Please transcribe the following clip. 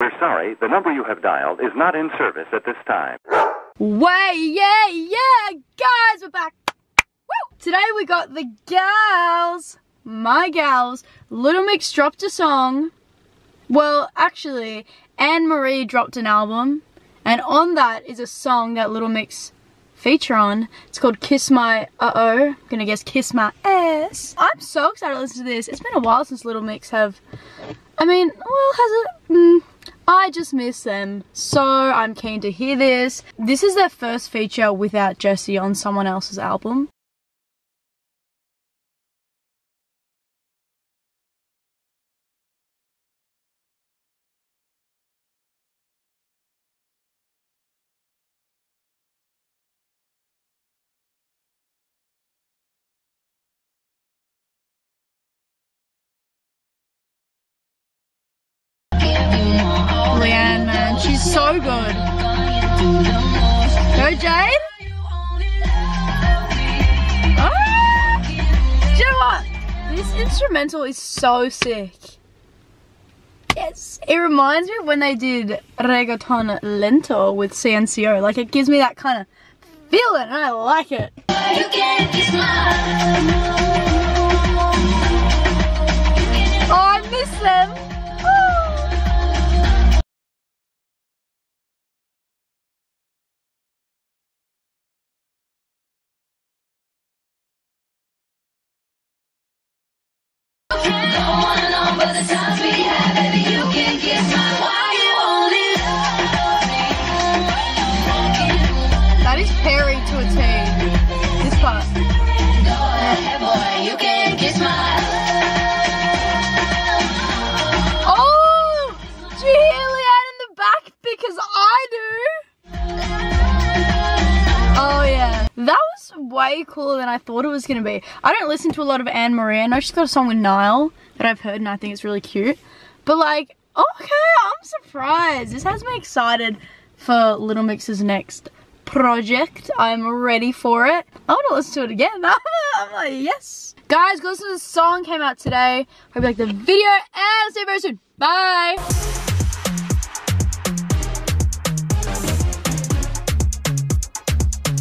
We're sorry, the number you have dialed is not in service at this time. Way, yeah, yeah, guys, we're back. Woo! Today we got the gals, my gals. Little Mix dropped a song. Well, actually, Anne Marie dropped an album, and on that is a song that Little Mix feature on. It's called Kiss My Uh-Oh. I'm Gonna guess Kiss My Ass. I'm so excited to listen to this. It's been a while since Little Mix have, I mean, well, has it? Mm, I just miss them. So I'm keen to hear this. This is their first feature without Jesy on someone else's album. Leigh-Anne, man, she's so good. Go, Jade. Ah! Do you know what? This instrumental is so sick. Yes. It reminds me of when they did Reggaeton Lento with CNCO. Like, it gives me that kind of feeling, and I like it. To a T. This part. Oh! Do you hear in the back? Because I do. Oh yeah. That was way cooler than I thought it was gonna be. I don't listen to a lot of Anne Marie. I know she's got a song with Niall that I've heard and I think it's really cute. But like, okay, I'm surprised. This has me excited for Little Mix's next project. I'm ready for it. I want to listen to it again. I'm like, yes. Guys, go listen to the song came out today. Hope you like the video and I'll see you very soon. Bye.